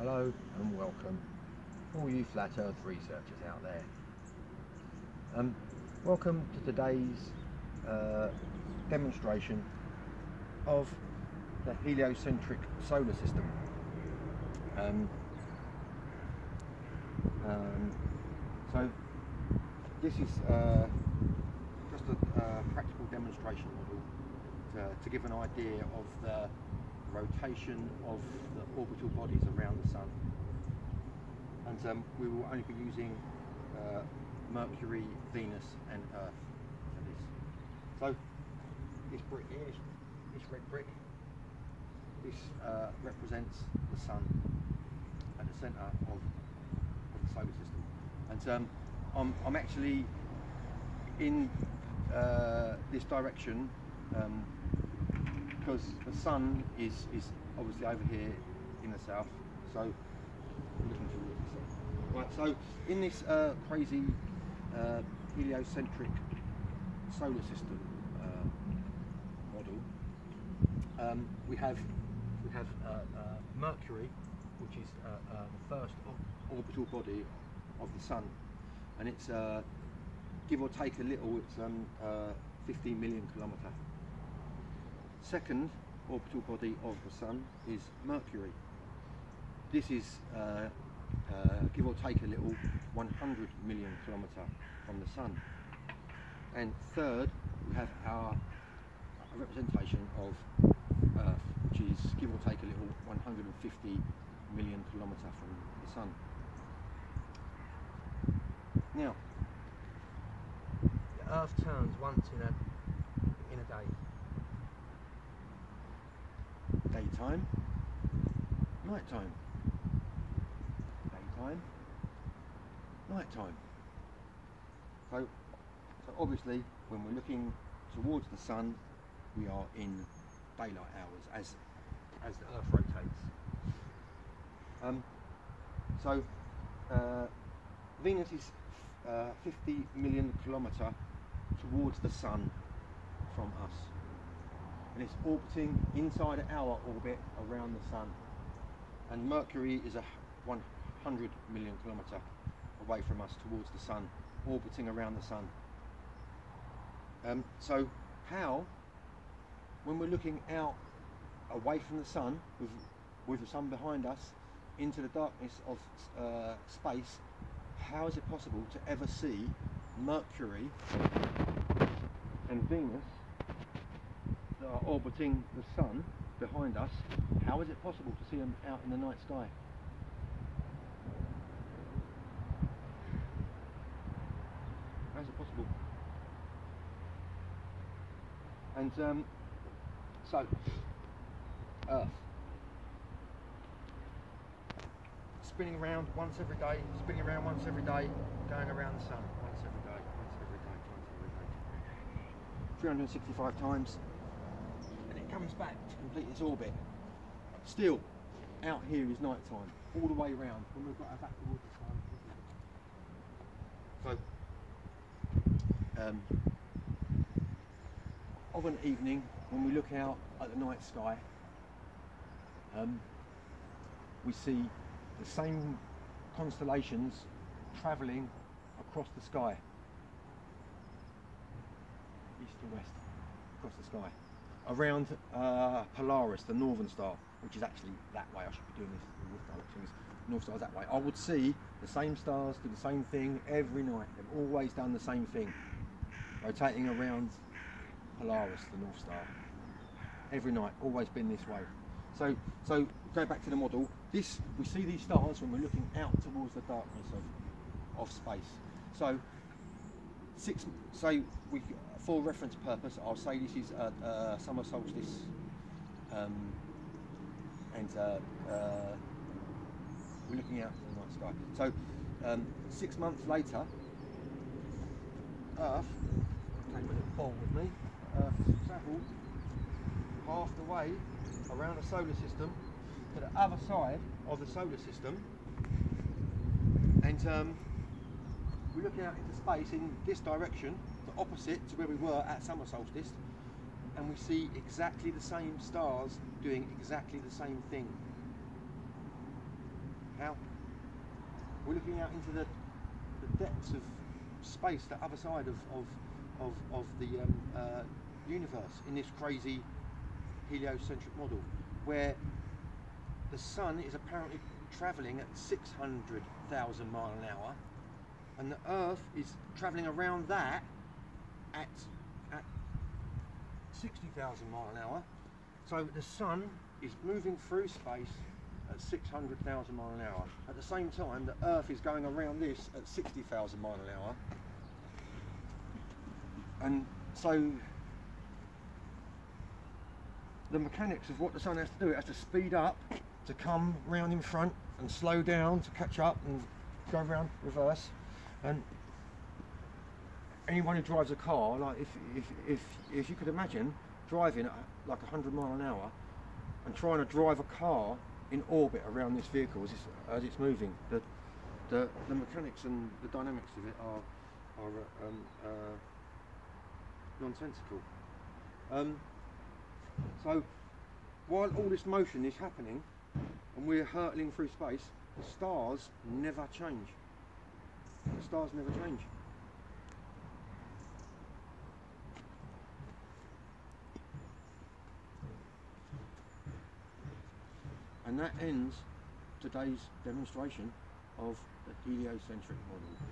Hello and welcome, all you flat earth researchers out there. Um, welcome to today's uh, demonstration of the heliocentric solar system. Um, um, so this is uh, just a practical demonstration model to, to give an idea of the rotation of the orbital bodies around the Sun. And um, we will only be using uh, Mercury, Venus and Earth for this. So this brick here, this, this red brick, this uh, represents the Sun at the centre of, of the solar system. And um, I'm, I'm actually in uh, this direction um, because the sun is, is obviously over here in the south, so looking the sun. Right, so in this uh, crazy uh, heliocentric solar system uh, model, um, we have we have uh, uh, Mercury, which is uh, the first orbital body of the sun, and it's give or take a little, it's um, 15 million kilometre second orbital body of the Sun is Mercury. This is, uh, uh, give or take a little, 100 million kilometre from the Sun. And third, we have our representation of Earth, which is, give or take a little, 150 million kilometre from the Sun. Now, the Earth turns once in a in a day daytime, nighttime, daytime, nighttime. So, so obviously when we're looking towards the sun, we are in daylight hours as, as the earth rotates. Um, so uh, Venus is uh, 50 million kilometre towards the sun from us and it's orbiting inside our orbit around the sun. And Mercury is a 100 million kilometre away from us towards the sun orbiting around the sun. Um, so how when we're looking out away from the sun with, with the sun behind us into the darkness of uh, space how is it possible to ever see Mercury and Venus that are orbiting the sun behind us, how is it possible to see them out in the night sky? How is it possible? And um, so, Earth. Spinning around once every day, spinning around once every day, going around the sun once every day, once every day, once every day. 365 times comes back. To complete its orbit. Still, out here is night time, all the way around, when we've got our back towards the sun. So, um, of an evening, when we look out at the night sky, um, we see the same constellations travelling across the sky, east to west, across the sky around uh, Polaris, the northern star, which is actually that way. I should be doing this this direction. North Star's that way. I would see the same stars do the same thing every night. They've always done the same thing, rotating around Polaris, the North Star, every night. Always been this way. So, so go back to the model. This we see these stars when we're looking out towards the darkness of of space. So six. So we for reference purpose, I'll say this is a, a summer solstice, um, and uh, uh, we're looking out for the night sky. So um, six months later, Earth, take my little ball with me, Earth travelled half the way around the solar system to the other side of the solar system, and um, we're looking out into space in this direction the opposite to where we were at summer solstice and we see exactly the same stars doing exactly the same thing. How? We're looking out into the, the depths of space, the other side of, of, of, of the um, uh, universe in this crazy heliocentric model where the sun is apparently travelling at 600,000 mile an hour and the earth is travelling around that at, at 60,000 mile an hour. So the sun is moving through space at 600,000 mile an hour. At the same time the earth is going around this at 60,000 mile an hour. And so the mechanics of what the sun has to do, it has to speed up to come round in front and slow down to catch up and go around reverse. And anyone who drives a car, like if if if, if you could imagine driving at like 100 mile an hour and trying to drive a car in orbit around this vehicle as it's, as it's moving, the, the the mechanics and the dynamics of it are are uh, um, uh, nonsensical. Um, so while all this motion is happening and we're hurtling through space, the stars never change. The stars never change. And that ends today's demonstration of the heliocentric model.